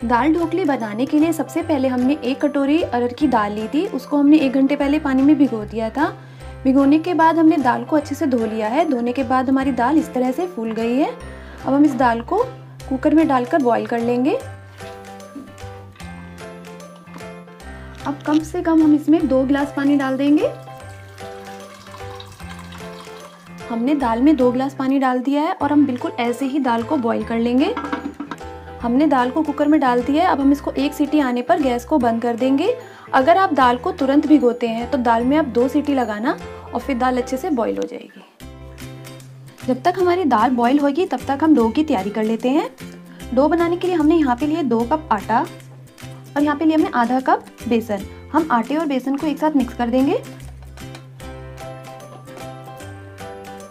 दाल ढोकली बनाने के लिए सबसे पहले हमने एक कटोरी अरहर की दाल ली थी। उसको हमने एक घंटे पहले पानी में भिगो दिया था। भिगोने के बाद हमने दाल को अच्छे से धो लिया है। धोने के बाद हमारी दाल इस तरह से फूल गई है। अब हम इस दाल को कुकर में डालकर बॉईल कर लेंगे। अब कम से कम हम इसमें दो गिलास पानी डाल देंगे। हमने दाल में दो गिलास पानी डाल दिया है और हम बिल्कुल ऐसे ही दाल को बॉईल कर लेंगे। हमने दाल को कुकर में डाल दिया है, अब हम इसको एक सीटी आने पर गैस को बंद कर देंगे। अगर आप दाल को तुरंत भिगोते हैं तो दाल में आप दो सीटी लगाना और फिर दाल अच्छे से बॉईल हो जाएगी। जब तक हमारी दाल बॉईल होगी, तब तक हम डो की तैयारी कर लेते हैं। डो बनाने के लिए हमने यहाँ पे लिए दो कप आटा और यहाँ पे लिए हमने आधा कप बेसन। हम आटे और बेसन को एक साथ मिक्स कर देंगे।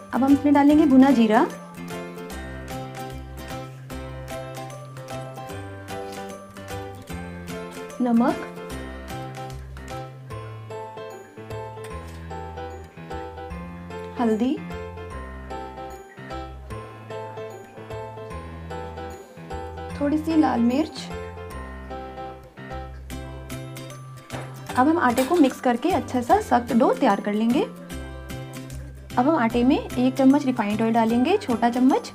अब हम इसमें डालेंगे भुना जीरा। नमक। हल्दी। थोड़ी सी लाल मिर्च। अब हम आटे को मिक्स करके अच्छा सा सख्त डो तैयार कर लेंगे। अब हम आटे में एक चम्मच रिफाइंड ऑयल डालेंगे, छोटा चम्मच।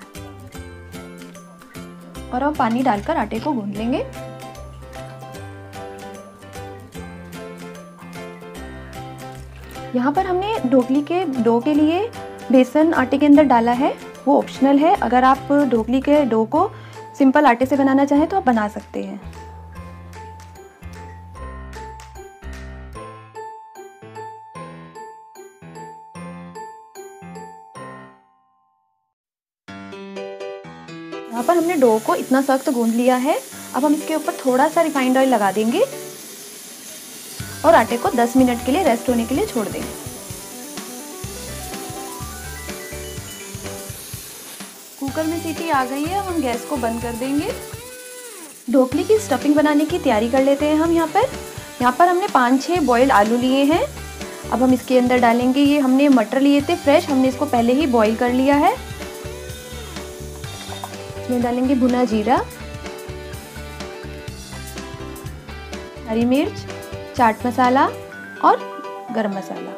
और अब पानी डालकर आटे को गूंद लेंगे। यहाँ पर हमने ढोकली के डो के लिए बेसन आटे के अंदर डाला है। वो ऑप्शनल है। अगर आप ढोकली के डो को सिंपल आटे से बनाना चाहें तो आप बना सकते हैं। यहाँ पर हमने डो को इतना सख्त गूंद लिया है। अब हम इसके ऊपर थोड़ा सा रिफाइंड ऑयल लगा देंगे। और आटे को 10 मिनट के लिए रेस्ट होने के लिए छोड़ देंगे कुकर में सीटी आ गई है, हम गैस को बंद कर देंगे। ढोकली की स्टफिंग बनाने की तैयारी कर लेते हैं हम यहाँ पर। यहाँ पर हमने पाँच छः बॉयल्ड आलू लिए हैं। अब हम इसके अंदर डालेंगे, ये हमने मटर लिए थे फ्रेश हमने इसको पहले ही बॉईल कर लिया है। इसमें डालेंगे भुना जीरा, हरी मिर्च चाट मसाला और गरम मसाला।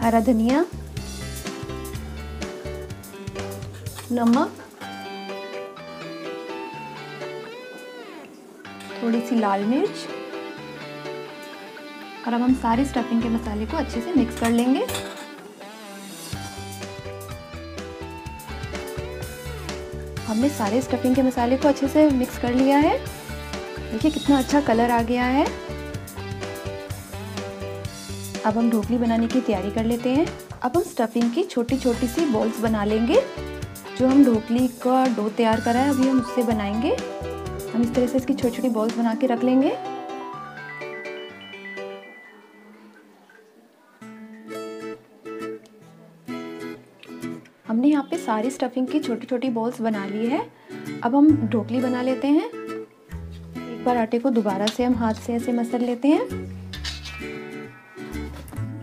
हरा धनिया, नमक थोड़ी सी लाल मिर्च। और अब हम सारी स्टफिंग के मसाले को अच्छे से मिक्स कर लेंगे। हमने सारे स्टफिंग के मसाले को अच्छे से मिक्स कर लिया है। देखिए कितना अच्छा कलर आ गया है। अब हम ढोकली बनाने की तैयारी कर लेते हैं। अब हम स्टफिंग की छोटी छोटी सी बॉल्स बना लेंगे। जो हम ढोकली का डो तैयार करा है, अभी हम उससे बनाएँगे। हम इस तरह से इसकी छोटी छोटी बॉल्स बना के रख लेंगे। सारी स्टफिंग की छोटी छोटी बॉल्स बना ली है। अब हम ढोकली बना लेते हैं। एक बार आटे को दोबारा से हम हाथ से ऐसे मसल लेते हैं।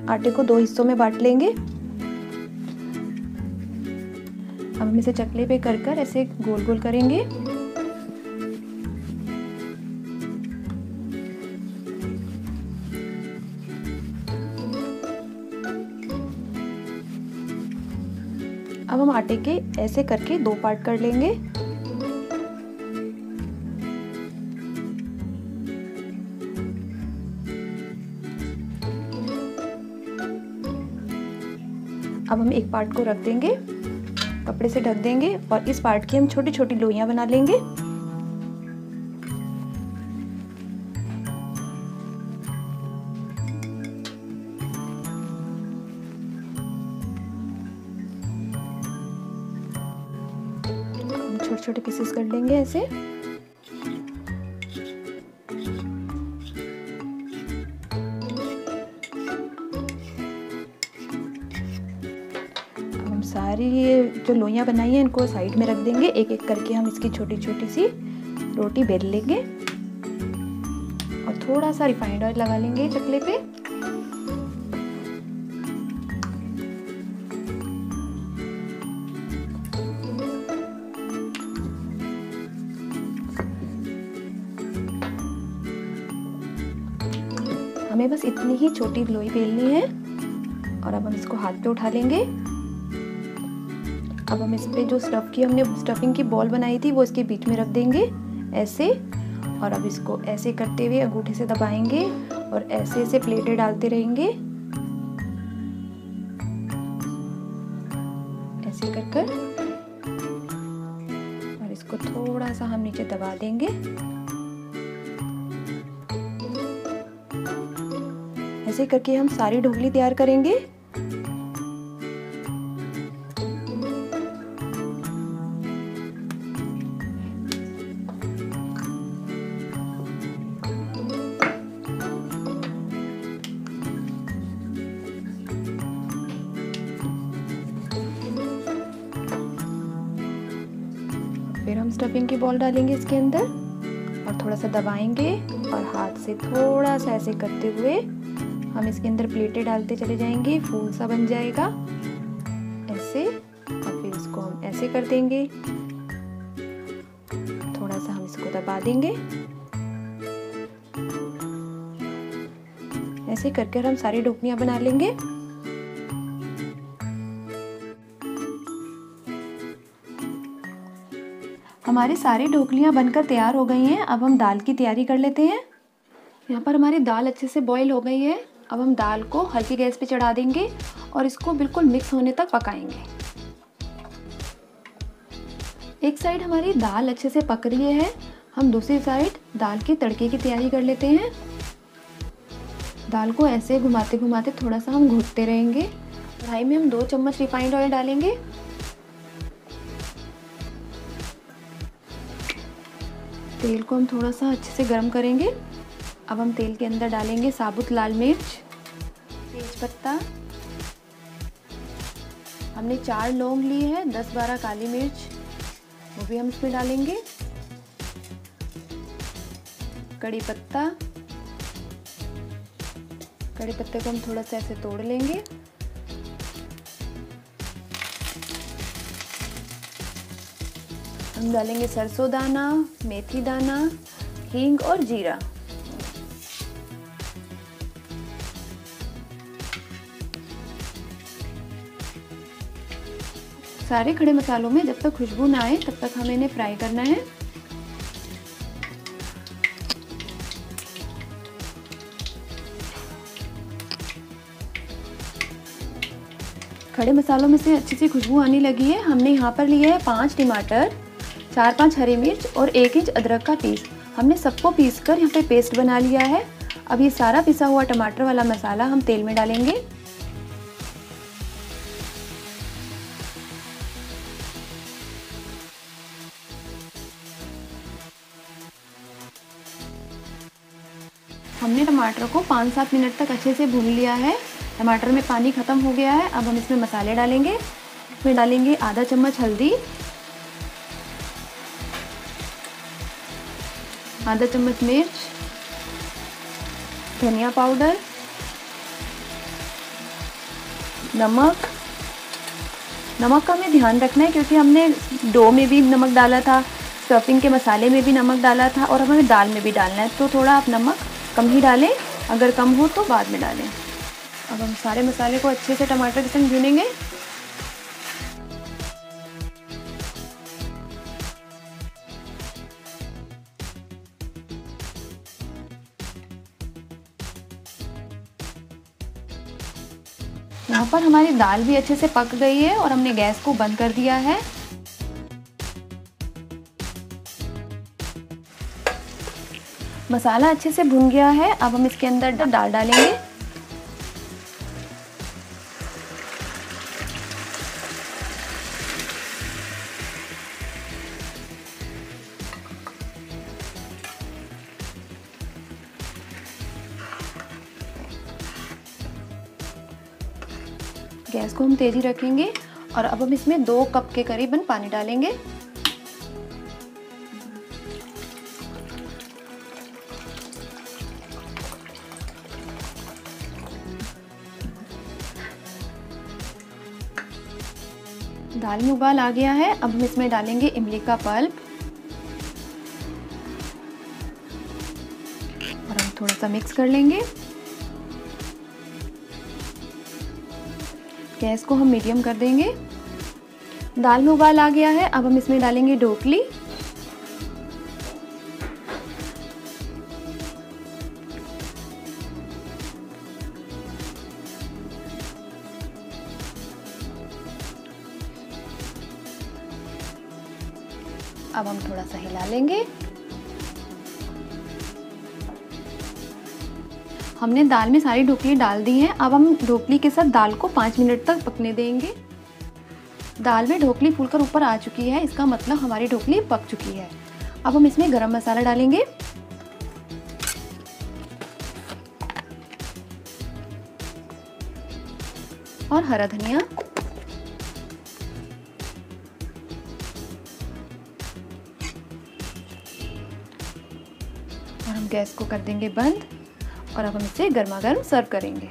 आटे को दो हिस्सों में बांट लेंगे। अब हम इसे चकले पे कर कर ऐसे गोल गोल करेंगे। अब हम आटे के ऐसे करके दो पार्ट कर लेंगे। अब हम एक पार्ट को रख देंगे, कपड़े से ढक देंगे और इस पार्ट की हम छोटी छोटी लोइयाँ बना लेंगे। पीसेस कर लेंगे ऐसे। हम सारी ये जो लोइयाँ बनाई हैं, इनको साइड में रख देंगे। एक एक करके हम इसकी छोटी छोटी सी रोटी बेल लेंगे। और थोड़ा सा रिफाइंड ऑयल लगा लेंगे चकले पे। हमें बस इतनी ही छोटी लोई बेलनी है। और अब हम इसको हाथ पे उठा लेंगे। अब हम इस पर जो स्टफ़ की हमने स्टफिंग की बॉल बनाई थी, वो इसके बीच में रख देंगे, ऐसे। और अब इसको ऐसे करते हुए अंगूठे से दबाएँगे और ऐसे ऐसे प्लेटें डालते रहेंगे। ऐसे कर कर। और इसको थोड़ा सा हम नीचे दबा देंगे। ऐसे करके हम सारी ढोकली तैयार करेंगे। फिर हम स्टफिंग की बॉल डालेंगे इसके अंदर और थोड़ा सा दबाएँगे और हाथ से थोड़ा सा ऐसे करते हुए हम इसके अंदर प्लेटें डालते चले जाएँगे, फूल सा बन जाएगा। ऐसे, और फिर इसको हम ऐसे कर देंगे। थोड़ा सा हम इसको दबा देंगे। ऐसे करके हम सारी ढोकनियाँ बना लेंगे। हमारे सारी ढोकलियाँ बनकर तैयार हो गई हैं। अब हम दाल की तैयारी कर लेते हैं। यहाँ पर हमारी दाल अच्छे से बॉईल हो गई है। अब हम दाल को हल्की गैस पे चढ़ा देंगे और इसको बिल्कुल मिक्स होने तक पकाएँगे। एक साइड हमारी दाल अच्छे से पक रही है। हम दूसरी साइड दाल के तड़के की तैयारी कर लेते हैं। दाल को ऐसे घुमाते घुमाते थोड़ा सा हम घूटते रहेंगे। कढ़ाई में हम दो चम्मच रिफाइंड ऑयल डालेंगे। तेल को हम थोड़ा सा अच्छे से गर्म करेंगे। अब हम तेल के अंदर डालेंगे साबुत लाल मिर्च, तेज पत्ता। हमने चार लौंग लिए हैं, दस बारह काली मिर्च, वो भी हम इसमें डालेंगे। कड़ी पत्ता। कड़ी पत्ते को हम थोड़ा सा ऐसे तोड़ लेंगे। हम डालेंगे सरसों दाना, मेथी दाना, हींग और जीरा। सारे खड़े मसालों में जब तक खुशबू ना आए, तब तक हमें इन्हें फ्राई करना है। खड़े मसालों में से अच्छी सी खुशबू आने लगी है। हमने यहाँ पर लिया है पाँच टमाटर, चार पाँच हरी मिर्च और एक इंच अदरक का पीस हमने सबको पीस कर यहाँ पे पेस्ट बना लिया है। अब ये सारा पिसा हुआ टमाटर वाला मसाला हम तेल में डालेंगे। हमने टमाटर को पाँच सात मिनट तक अच्छे से भून लिया है। टमाटर में पानी ख़त्म हो गया है। अब हम इसमें मसाले डालेंगे। इसमें डालेंगे आधा चम्मच हल्दी। आधा चम्मच मिर्च। धनिया पाउडर। नमक। नमक का हमें ध्यान रखना है क्योंकि हमने डो में भी नमक डाला था, स्टफिंग के मसाले में भी नमक डाला था और हमें दाल में भी डालना है। तो थोड़ा आप नमक कम ही डालें, अगर कम हो तो बाद में डालें। अब हम सारे मसाले को अच्छे से टमाटर के संग भूनेंगे। यहाँ पर हमारी दाल भी अच्छे से पक गई है और हमने गैस को बंद कर दिया है। मसाला अच्छे से भुन गया है। अब हम इसके अंदर दाल डालेंगे। गैस को हम तेज़ी रखेंगे और अब हम इसमें दो कप के करीबन पानी डालेंगे। दाल में उबाल आ गया है। अब हम इसमें डालेंगे इमली का पल्प और हम थोड़ा सा मिक्स कर लेंगे। गैस को हम मीडियम कर देंगे। दाल में उबाल आ गया है। अब हम इसमें डालेंगे ढोकली। अब हम थोड़ा सा हिला लेंगे। हमने दाल में सारी ढोकली डाल दी है। अब हम ढोकली के साथ दाल को पाँच मिनट तक पकने देंगे। दाल में ढोकली फूलकर ऊपर आ चुकी है। इसका मतलब हमारी ढोकली पक चुकी है। अब हम इसमें गरम मसाला डालेंगे। और हरा धनिया। गैस को कर देंगे बंद और अब हम इसे गर्मा गर्म सर्व करेंगे।